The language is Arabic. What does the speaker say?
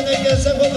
نگه سفت